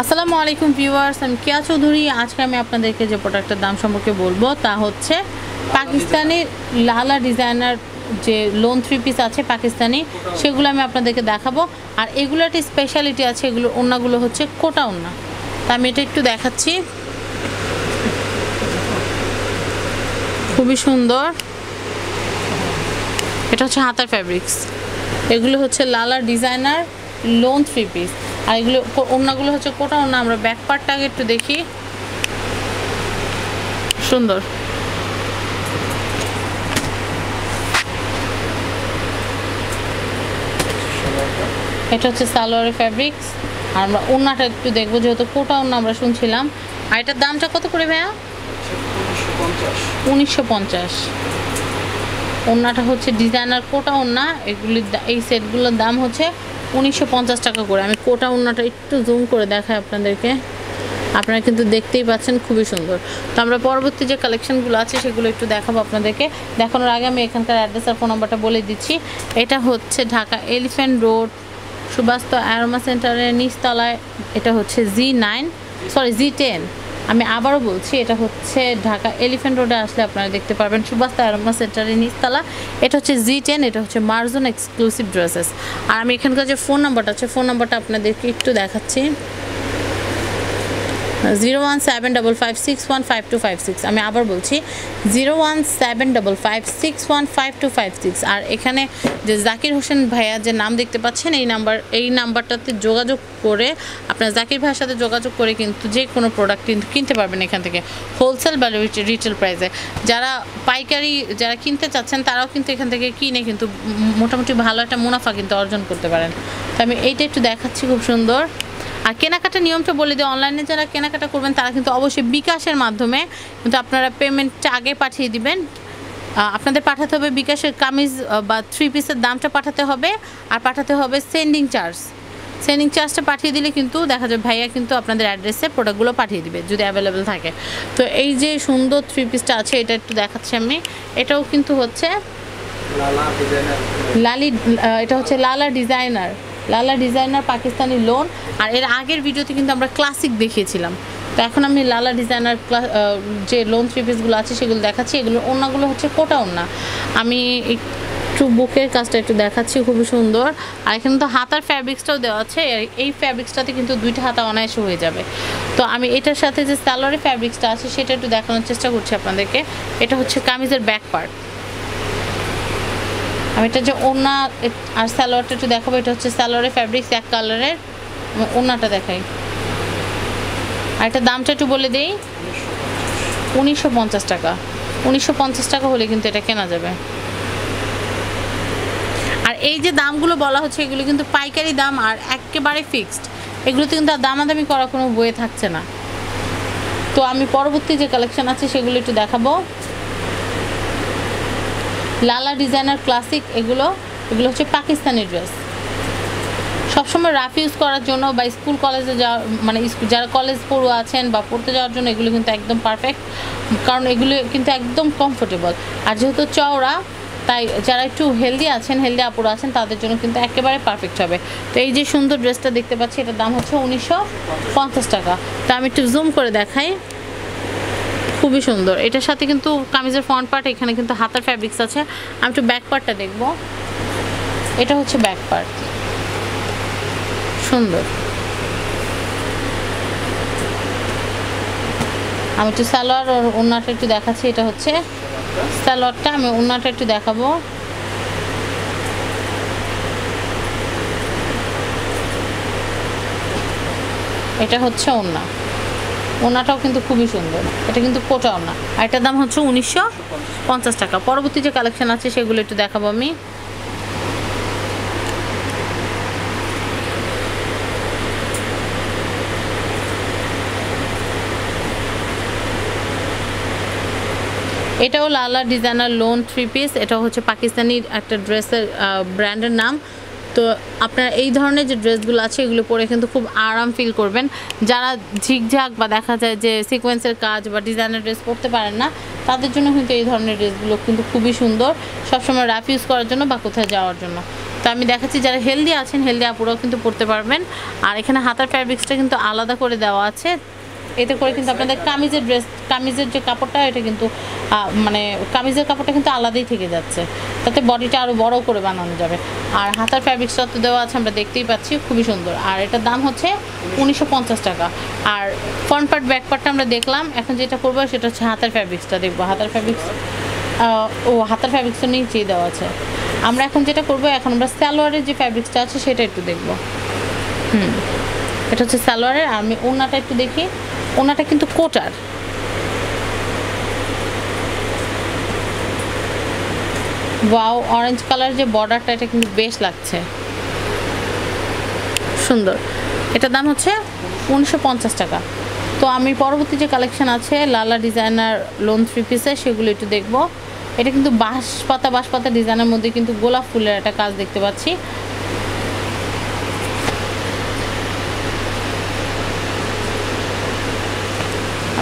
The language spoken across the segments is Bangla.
আসসালামু আলাইকুম ভিউয়ার্স, আমি কেয়া চৌধুরী। আজকে আমি আপনাদেরকে যে প্রোডাক্টের দাম সম্পর্কে বলব তা হচ্ছে পাকিস্তানি লালা ডিজাইনার যে লোন থ্রি পিস আছে পাকিস্তানি, সেগুলো আমি আপনাদেরকে দেখাবো। আর এগুলো একটি স্পেশালিটি আছে এগুলো ওন্নাগুলো হচ্ছে কোটা ওন্না। তা আমি এটা একটু দেখাচ্ছি। খুবই সুন্দর। এটা হচ্ছে হাতার ফ্যাব্রিক্স এগুলো হচ্ছে লালা ডিজাইনার লোন থ্রি পিস। আর এগুলো ওড়নাগুলো হচ্ছে কোটা ওড়না, আমরা ব্যাক পার্টটা আগে একটু দেখি। সুন্দর। এটা হচ্ছে সালোয়ারের ফ্যাব্রিক্স আর আমরা ওড়নাটা একটু দেখব, যেহেতু কোটা ওড়না আমরা শুনছিলাম। আর এটার দামটা কত করে ভাইয়া? উনিশশো পঞ্চাশ। ওড়নাটা হচ্ছে ডিজাইনার কোটা ওড়না। এগুলির এই সেটগুলোর দাম হচ্ছে উনিশশো পঞ্চাশ টাকা করে। আমি কোটা ওড়নাটা একটু জুম করে দেখাই আপনাদেরকে। আপনারা কিন্তু দেখতেই পাচ্ছেন খুবই সুন্দর। তো আমরা পরবর্তী যে কালেকশনগুলো আছে, সেগুলো একটু দেখাবো আপনাদেরকে। দেখানোর আগে আমি এখানকার অ্যাড্রেস আর ফোন নাম্বারটা বলে দিচ্ছি। এটা হচ্ছে Dhaka Elephant Road Subastu aroma সেন্টারের নিচতলায়। এটা হচ্ছে G nine sorry G ten আমি আবারও বলছি, এটা হচ্ছে ঢাকা এলিফ্যান্ট রোডে আসলে আপনারা দেখতে পারবেন সুভাষ আরমা সেন্টারের নিচতলা। এটা হচ্ছে জি টেন এটা হচ্ছে মার্জন এক্সক্লুসিভ ড্রেসেস আর আমি এখানকার যে ফোন নাম্বারটা আছে ফোন নাম্বারটা আপনাদেরকে একটু দেখাচ্ছি। Zero one seven double five six one five two five six. আমি আবার বলছি, zero one seven double five six one five two five six আর এখানে যে জাকির হোসেন ভাইয়া যে নাম দেখতে পাচ্ছেন, এই নাম্বার, এই নাম্বারটাতে যোগাযোগ করে, আপনার জাকির ভাইয়ের সাথে যোগাযোগ করে কিন্তু যে কোনো প্রোডাক্ট কিন্তু কিনতে পারবেন এখান থেকে হোলসেল বা রিটেল প্রাইসে যারা পাইকারি, যারা কিনতে চাচ্ছেন, তারাও কিন্তু এখান থেকে কিনে কিন্তু মোটামুটি ভালো একটা মুনাফা কিন্তু অর্জন করতে পারেন। তো আমি এইটা একটু দেখাচ্ছি, খুব সুন্দর। আর কেনাকাটার নিয়মটা বলে দিই অনলাইনে যারা কেনাকাটা করবেন তারা কিন্তু অবশ্যই বিকাশের মাধ্যমে কিন্তু আপনারা পেমেন্টটা আগে পাঠিয়ে দিবেন। আপনাদের পাঠাতে হবে বিকাশের কামিজ বা থ্রি পিসের দামটা পাঠাতে হবে আর পাঠাতে হবে সেন্ডিং চার্জ সেন্ডিং চার্জটা পাঠিয়ে দিলে কিন্তু দেখা যাবে ভাইয়া কিন্তু আপনাদের অ্যাড্রেসে প্রোডাক্টগুলো পাঠিয়ে দিবে যদি অ্যাভেলেবেল থাকে। তো এই যে সুন্দর থ্রি পিসটা আছে এটা একটু দেখাচ্ছি আমি। এটাও কিন্তু হচ্ছে লালি এটা হচ্ছে লালা ডিজাইনার লালা ডিজাইনার পাকিস্তানি লোন, আর এর আগের ভিডিওতে কিন্তু আমরা ক্লাসিক দেখিয়েছিলাম। তো এখন আমি লালা ডিজাইনার যে লোন থ্রি পিসগুলো আছে সেগুলো দেখাচ্ছি, এগুলো ওনাগুলো হচ্ছে কোটা ওনা আমি একটু বুকের কাজটা একটু দেখাচ্ছি, খুবই সুন্দর। আর এখানে তো হাতার ফ্যাব্রিক্সটাও দেওয়া আছে এই ফ্যাব্রিক্সটাতে কিন্তু দুইটা হাতা অনায়াসে হয়ে যাবে। তো আমি এটার সাথে যে স্যালোয়ারের ফ্যাব্রিক্সটা আছে, সেটা একটু দেখানোর চেষ্টা করছি আপনাদেরকে। এটা হচ্ছে কামিজের ব্যাক পার্ট আমি এটা যে ওনা আর স্যালোয়ারটা একটু দেখাবো, এটা হচ্ছে স্যালোয়ারের ফ্যাব্রিক্স এক কালারের ওনাটা দেখাই। আর এটা দামটা একটু বলে দিই। উনিশশো পঞ্চাশ টাকা। উনিশশো পঞ্চাশ টাকা হলে কিন্তু এটা কেনা যাবে। আর এই যে দামগুলো বলা হচ্ছে, এগুলো কিন্তু পাইকারি দাম আর একেবারে ফিক্সড এগুলোতে কিন্তু আর দামাদামি করা কোনো বইয়ে থাকছে না। তো আমি পরবর্তী যে কালেকশন আছে, সেগুলো একটু দেখাবো। লালা ডিজাইনার ক্লাসিক এগুলো এগুলো হচ্ছে পাকিস্তানি ড্রেস। সবসময় রাফ ইউজ করার জন্য বা স্কুল, কলেজে যাওয়া মানে যারা কলেজ পড়ুয়া আছেন বা পড়তে যাওয়ার জন্য এগুলো কিন্তু একদম পারফেক্ট কারণ এগুলো কিন্তু একদম কমফোর্টেবল আর যেহেতু চওড়া, তাই যারা একটু হেলদি আছেন হেলদি আপুরা আছেন, তাদের জন্য কিন্তু একেবারে পারফেক্ট হবে। তো এই যে সুন্দর ড্রেসটা দেখতে পাচ্ছি, এটার দাম হচ্ছে উনিশশো পঞ্চাশ টাকা। তো আমি একটু জুম করে দেখাই। খুবই সুন্দর। এটার সাথে কিন্তু কামিজের ফ্রন্ট পার্ট এখানে কিন্তু হাতার ফ্যাব্রিক্স আছে। আমি একটু ব্যাক পার্টটা দেখব। এটা হচ্ছে ব্যাক পার্ট সুন্দর। আমি একটু সালোয়ার আর ওনাটা একটু দেখাচ্ছি। এটা হচ্ছে সালোয়ারটা। আমি ওনাটা একটু দেখাবো। এটা হচ্ছে ওনা ওনাটাও কিন্তু খুবই সুন্দর। এটা কিন্তু কোটা ওনা। আর এটার দাম হচ্ছে উনিশশো পঞ্চাশ টাকা। পরবর্তী যে কালেকশন আছে, সেগুলো একটু দেখাবো আমি। এটাও লালা ডিজাইনার লোন থ্রি পিস এটা হচ্ছে পাকিস্তানি একটা ড্রেসের ব্র্যান্ডের নাম। তো আপনারা এই ধরনের যে ড্রেসগুলো আছে, এগুলো পরে কিন্তু খুব আরাম ফিল করবেন। যারা ঝিকঝাক বা দেখা যায় যে সিকোয়েন্সের কাজ বা ডিজাইনের ড্রেস পরতে পারেন না, তাদের জন্য কিন্তু এই ধরনের ড্রেসগুলো কিন্তু খুবই সুন্দর। সবসময় রাফ ইউজ করার জন্য বা কোথায় যাওয়ার জন্য। তো আমি দেখাচ্ছি যারা হেলদি আছেন হেলদি আপুরাও কিন্তু পড়তে পারবেন। আর এখানে হাতার ফ্যাব্রিক্সটা কিন্তু আলাদা করে দেওয়া আছে। এতে করে কিন্তু আপনাদের কামিজের ড্রেস কামিজের যে কাপড়টা, এটা কিন্তু মানে কামিজের কাপড়টা কিন্তু আলাদাই থেকে যাচ্ছে। তাতে বডিটা আরও বড় করে বানানো যাবে। আর হাতার ফ্যাব্রিক্সটা তো দেওয়া আছে, আমরা দেখতেই পাচ্ছি, খুবই সুন্দর। আর এটার দাম হচ্ছে উনিশশো পঞ্চাশ টাকা। আর ফ্রন্ট পার্ট ব্যাক পার্টটা আমরা দেখলাম, এখন যেটা করব সেটা হচ্ছে হাতার ফ্যাব্রিক্সটা দেখব। হাতার ফ্যাব্রিক্স ও, হাতার ফ্যাব্রিক্সটা নিচেই দেওয়া আছে। আমরা এখন যেটা করব, এখন আমরা সালোয়ারের যে ফ্যাব্রিক্সটা আছে, সেটা একটু দেখব। হুম, এটা হচ্ছে সালোয়ারের আমি ওনাটা একটু দেখি। ওনাটা কিন্তু কোটার। ওয়াও, অরেঞ্জ কালার যে বর্ডারটা, এটা কিন্তু বেশ লাগছে। সুন্দর। এটার দাম হচ্ছে উনিশশো পঞ্চাশ টাকা। তো আমি পরবর্তী যে কালেকশন আছে, লালা ডিজাইনার লোন থ্রি পিসে, সেগুলো একটু দেখব। এটা কিন্তু বাঁশ পাতা বাঁশ পাতা ডিজাইনের মধ্যে কিন্তু গোলাপ ফুলের একটা কাজ দেখতে পাচ্ছি।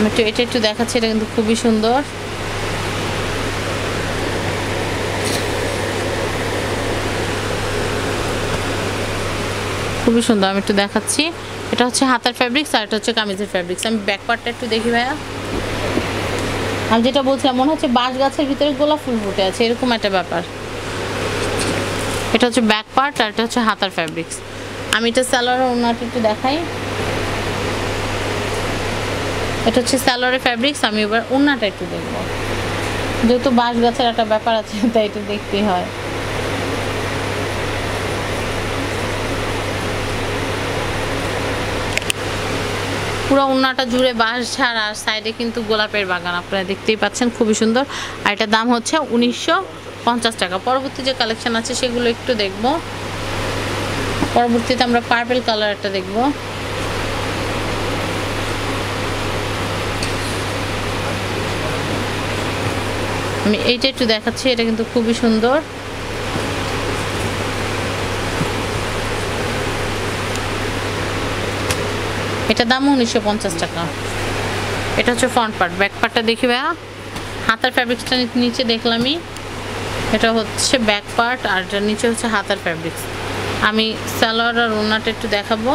আমি একটু, এটা একটু দেখাচ্ছি, এটা কিন্তু খুবই সুন্দর। খুবই সুন্দর, আমি একটু দেখাচ্ছি। এটা হচ্ছে হাতার ফ্যাব্রিক্স আর এটা হচ্ছে কামিজের ফ্যাব্রিক্স আমি ব্যাক পার্টটা একটু দেখি, ভাইয়া। আমি যেটা বলছিলাম, মনে হচ্ছে বাঁশ গাছের ভিতরে গোলাপ ফুল ফুটে আছে, এরকম একটা ব্যাপার। এটা হচ্ছে ব্যাক পার্ট আর এটা হচ্ছে হাতার ফ্যাব্রিক্স আমি এটা স্যালোয়ার ওনাটা একটু দেখাই। এটা হচ্ছে স্যালোয়ারের ফ্যাব্রিক্স আমি এবার ওনাটা একটু দেখব। যেহেতু বাঁশ গাছের একটা ব্যাপার আছে, তাই এটা দেখতেই হয়। পুরো উন্নাটা জুড়ে বাঁশ ঝাড় আর সাইডে কিন্তু গোলাপের বাগান, আপনারা দেখতেই পাচ্ছেন, খুবই সুন্দর। আর এটার দাম হচ্ছে উনিশশো পঞ্চাশ টাকা। পরবর্তী যে কালেকশন আছে, সেগুলো একটু দেখব। পরবর্তীতে আমরা পার্পেল কালার একটা দেখব। আমি এইটা একটু দেখাচ্ছি, এটা কিন্তু খুবই সুন্দর। এটা দাম উনিশশো পঞ্চাশ টাকা। এটা হচ্ছে ফ্রন্ট পার্ট ব্যাক পার্টটা দেখি ভাইয়া। হাতার ফ্যাব্রিক্সটা নিচে দেখলামই। এটা হচ্ছে ব্যাক পার্ট আর এটার নিচে হচ্ছে হাতার ফ্যাব্রিক্স আমি সালোয়ার আর ওনাটা একটু দেখাবো।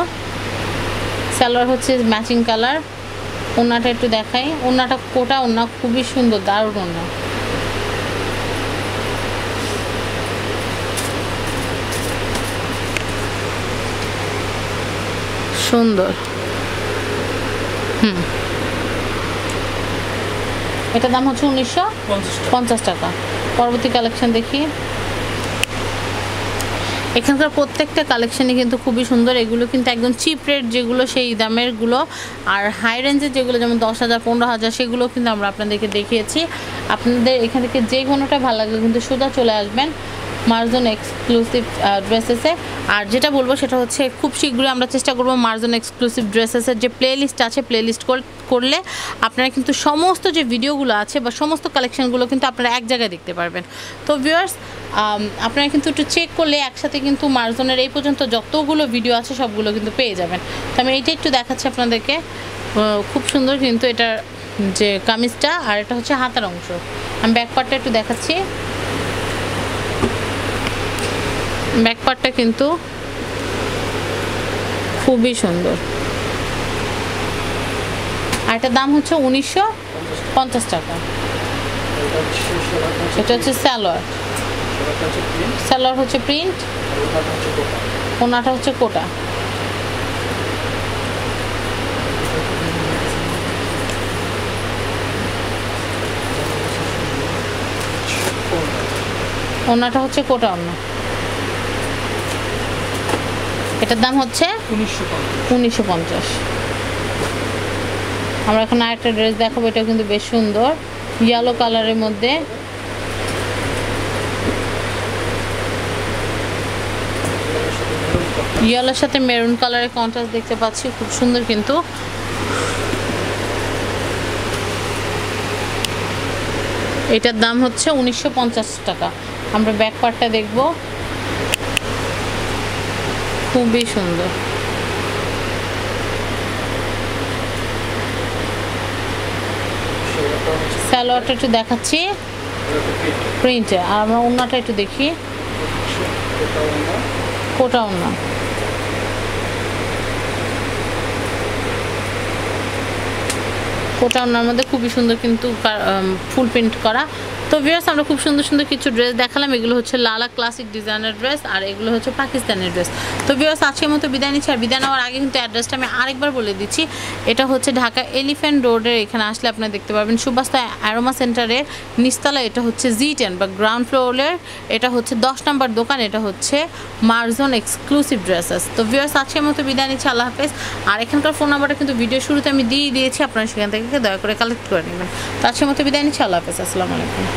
সালোয়ার হচ্ছে ম্যাচিং কালার ওনাটা একটু দেখাই। ওনাটা কোটা ওনা খুবই সুন্দর, দারুণ ওনা সুন্দর। হুম। এটার দাম হচ্ছে উনিশশো পঞ্চাশ টাকা। পরবর্তী কালেকশন দেখি। এখানকার প্রত্যেকটা কালেকশনই কিন্তু খুবই সুন্দর। এগুলো কিন্তু একদম চিপ রেট যেগুলো সেই দামেরগুলো আর হাই রেঞ্জের যেগুলো যেমন দশ হাজার পনেরো হাজার সেগুলো কিন্তু আমরা আপনাদেরকে দেখিয়েছি। আপনাদের এখান থেকে যে কোনোটা ভালো লাগলে কিন্তু সোজা চলে আসবেন। মার্জন এক্সক্লুসিভ ড্রেসেসে আর যেটা বলব সেটা হচ্ছে খুব শীঘ্রই আমরা চেষ্টা করব মার্জন এক্সক্লুসিভ ড্রেসেসের যে প্লে লিস্ট আছে প্লে লিস্ট করলে আপনারা কিন্তু সমস্ত যে ভিডিওগুলো আছে বা সমস্ত কালেকশনগুলো কিন্তু আপনারা এক জায়গায় দেখতে পারবেন। তো ভিউয়ার্স আপনারা কিন্তু একটু চেক করলে একসাথে কিন্তু মার্জনের এই পর্যন্ত যতগুলো ভিডিও আছে সবগুলো কিন্তু পেয়ে যাবেন। তো আমি এইটা একটু দেখাচ্ছি আপনাদেরকে। খুব সুন্দর কিন্তু এটার যে কামিজটা আর এটা হচ্ছে হাতার অংশ। আমি ব্যাক পার্টটা একটু দেখাচ্ছি। ব্যাক পার্টটা কিন্তু খুবই সুন্দর। আর এটার দাম হচ্ছে উনিশশো পঞ্চাশ টাকা। এটা হচ্ছে স্যালোয়ার স্যালোয়ার হচ্ছে প্রিন্ট। ওনাটা হচ্ছে কোটা। ওনাটা হচ্ছে কোটা ওনা এটার দাম হচ্ছে উনিশশো পঞ্চাশ। আমরা এখন আরেকটা ড্রেস দেখাবো এটা কিন্তু বেশ সুন্দর। ইয়েলো কালারের মধ্যে। ইয়েলোর সাথে মেরুন কালারের কন্ট্রাস্ট দেখতে পাচ্ছি, খুব সুন্দর কিন্তু। এটার দাম হচ্ছে উনিশশো পঞ্চাশ টাকা। আমরা ব্যাক পার্টটা দেখব। খুবই সুন্দর। স্যালোয়ারটা একটু দেখাচ্ছি। প্রিন্ট আর আমরা ওনাটা একটু দেখি। কোটাও না কোটাও কোটা ওনার মধ্যে খুবই সুন্দর কিন্তু ফুল প্রিন্ট করা। তো ভিউয়ার্স আমরা খুব সুন্দর সুন্দর কিছু ড্রেস দেখালাম। এগুলো হচ্ছে লালা ক্লাসিক ডিজাইনের ড্রেস আর এগুলো হচ্ছে পাকিস্তানের ড্রেস তো ভিউয়ার্স আজকের মতো বিদায় নিচ্ছি। আর বিদায় নেওয়ার আগে কিন্তু অ্যাড্রেসটা আমি আরেকবার বলে দিচ্ছি। এটা হচ্ছে ঢাকা এলিফ্যান্ট রোডের এখানে আসলে আপনারা দেখতে পারবেন সুবাস্তা অ্যারোমা সেন্টারের নিচতলা এটা হচ্ছে জি টেন বা গ্রাউন্ড ফ্লোরের এটা হচ্ছে দশ নম্বর দোকান। এটা হচ্ছে মার্জন এক্সক্লুসিভ ড্রেসেস তো ভিউয়ার্স আজকের মতো বিদায় নিচ্ছি। আল্লাহ হাফেজ। আর এখানকার ফোন নাম্বারটা কিন্তু ভিডিও শুরুতে আমি দিয়ে দিয়েছি। আপনারা সেখান থেকে দয়া করে কালেক্ট করে নেবেন। তো আজকের মতো বিদায় নিচ্ছি। আল্লাহ হাফেজ। আসসালামু আলাইকুম।